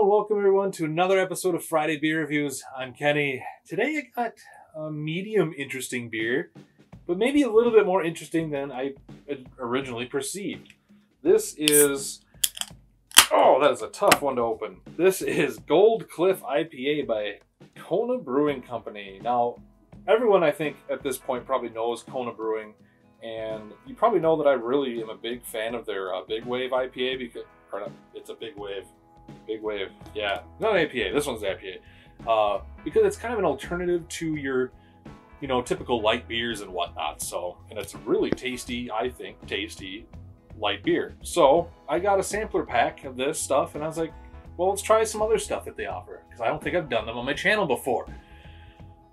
And welcome everyone to another episode of Friday Beer Reviews. I'm Kenne. Today I got a medium interesting beer, but maybe a little bit more interesting than I originally perceived. This is, oh, that is a tough one to open. This is Gold Cliff IPA by Kona Brewing Company. Now, everyone I think at this point probably knows Kona Brewing, and you probably know that I really am a big fan of their uh, Big Wave IPA because, or not, it's a Big Wave Big Wave. Yeah, not an APA. This one's APA, Uh, because it's kind of an alternative to your, you know, typical light beers and whatnot. So, and it's really tasty, I think, tasty light beer. So I got a sampler pack of this stuff and I was like, well, let's try some other stuff that they offer because I don't think I've done them on my channel before.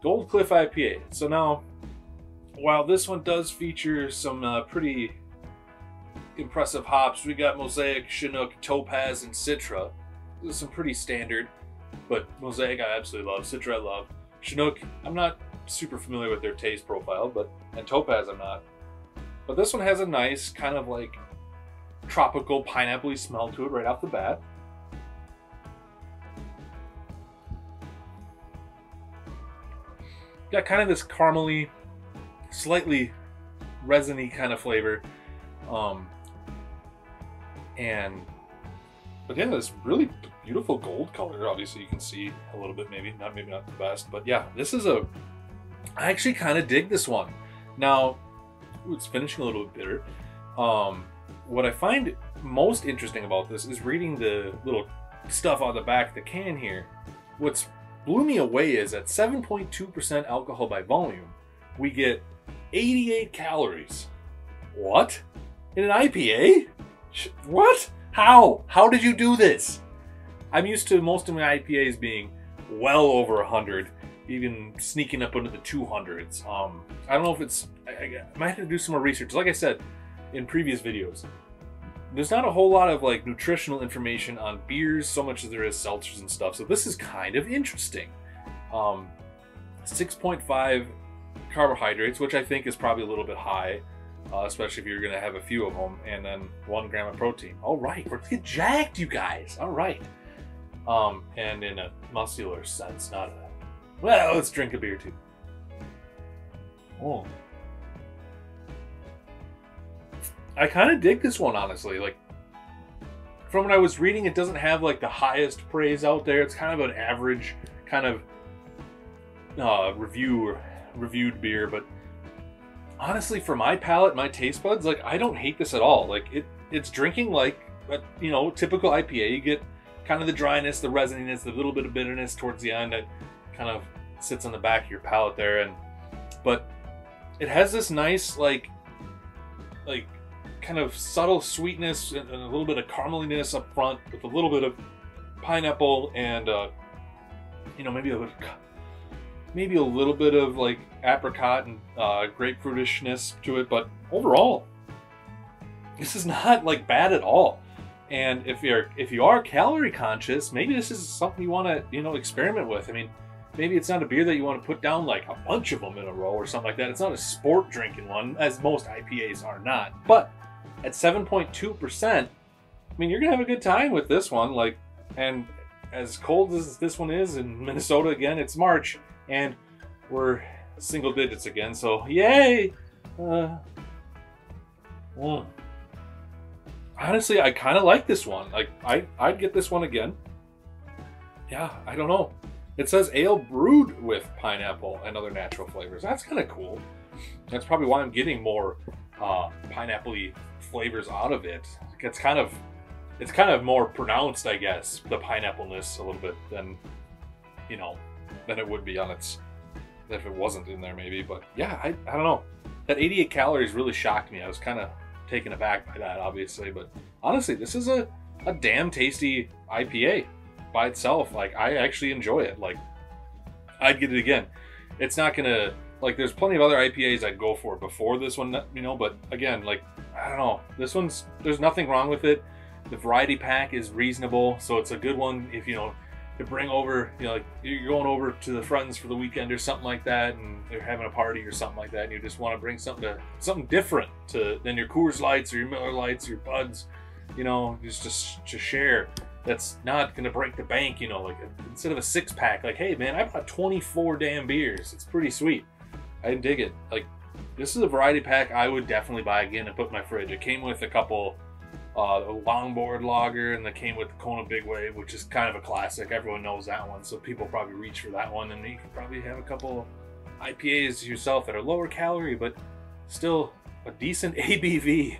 Gold Cliff IPA. So now, while this one does feature some uh, pretty impressive hops, we got Mosaic, Chinook, Topaz, and Citra some pretty standard, but Mosaic I absolutely love. Citra I love. Chinook, I'm not super familiar with their taste profile, but and Topaz I'm not. But this one has a nice kind of like tropical pineapple smell to it right off the bat. Got kind of this caramely, slightly resiny kind of flavor. Um, and but yeah, this really beautiful gold color. Obviously, you can see a little bit, maybe not, maybe not the best, but yeah, this is a. I actually kind of dig this one. Now, it's finishing a little bit bitter. Um, what I find most interesting about this is reading the little stuff on the back of the can here. What's blew me away is at 7.2% alcohol by volume, we get 88 calories. What? In an IPA? What? How? How did you do this? I'm used to most of my IPAs being well over 100, even sneaking up into the 200s. Um, I don't know if it's. I, I, might have to do some more research. Like I said in previous videos, there's not a whole lot of like nutritional information on beers so much as there is seltzers and stuff. So this is kind of interesting. Um, 6.5 carbohydrates, which I think is probably a little bit high uh, especially if you're going to have a few of them, and then one gram of protein. All right, we're get jacked, you guys. All right. Um, and in a muscular sense, not a. Well, let's drink a beer too. Oh. I kind of dig this one, honestly. Like, from what I was reading, it doesn't have like the highest praise out there. It's kind of an average kind of uh, review reviewed beer, but honestly, for my palate, my taste buds, like I don't hate this at all. Like it, it's drinking like a, you know typical IPA. You get kind of the dryness, the resininess, the little bit of bitterness towards the end that kind of sits on the back of your palate there, and but it has this nice like like kind of subtle sweetness and, a little bit of carameliness up front with a little bit of pineapple and uh, you know maybe a little maybe a little bit of like apricot and uh, grapefruitishness to it, but overall, this is not like bad at all. And if you're if you are calorie conscious, maybe this is something you want to you know experiment with. I mean, maybe it's not a beer that you want to put down like a bunch of them in a row or something like that. It's not a sport drinking one, as most IPAs are not. But at 7.2%, I mean, you're gonna have a good time with this one. Like, and as cold as this one is in Minnesota, again, it's March and we're single digits again, so yay! Uh, well, honestly, I kind of like this one. Like, I, I'd get this one again. Yeah, I don't know. It says ale brewed with pineapple and other natural flavors. That's kind of cool. That's probably why I'm getting more uh, pineapple flavors out of it. It's kind of, it's kind of more pronounced, I guess, the pineappleness a little bit than, you know, than it would be on its if it wasn't in there maybe but yeah I, I don't know. That 88 calories really shocked me. I was kind of taken aback by that obviously but honestly this is a, a damn tasty ipa by itself. Like i actually enjoy it. Like i'd get it again. It's not gonna like there's plenty of other ipas i'd go for before this one you know but again like i don't know. This one's there's nothing wrong with it the variety pack is reasonable so it's a good one if you know to bring over, you know, like you're going over to the friends for the weekend or something like that, and they're having a party or something like that, and you just want to bring something to something different to than your Coors Lights or your Miller Lights, or your Buds, you know, just to, to share. that's not gonna break the bank. You know, like instead of a six pack, like hey man, I bought 24 damn beers. It's pretty sweet. I dig it. Like this is a variety pack I would definitely buy again and put in my fridge. It came with a couple uh, a longboard lager, and they came with the Kona Big Wave, which is kind of a classic. Everyone knows that one, so people probably reach for that one. And you probably have a couple IPAs yourself that are lower calorie, but still a decent ABV.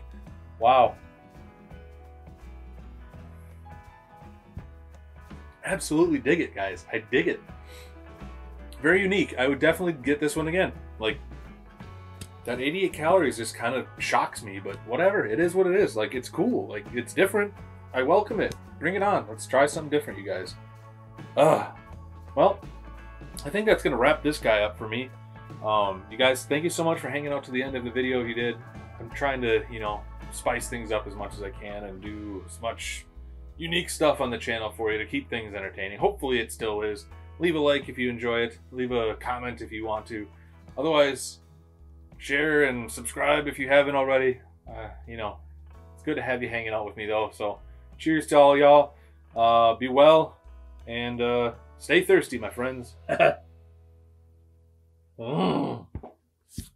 Wow. Absolutely dig it, guys. I dig it. Very unique. I would definitely get this one again. Like, that 88 calories just kind of shocks me, but whatever. It is what it is. Like, it's cool. Like, it's different. I welcome it. Bring it on. Let's try something different, you guys. Ugh. Well, I think that's going to wrap this guy up for me. Um, you guys, thank you so much for hanging out to the end of the video if you did. I'm trying to, you know, spice things up as much as I can and do as much unique stuff on the channel for you to keep things entertaining. Hopefully it still is. Leave a like if you enjoy it. Leave a comment if you want to. Otherwise, share and subscribe if you haven't already. Uh, you know, it's good to have you hanging out with me though. So, cheers to all y'all. Uh, be well and uh, stay thirsty, my friends. mm.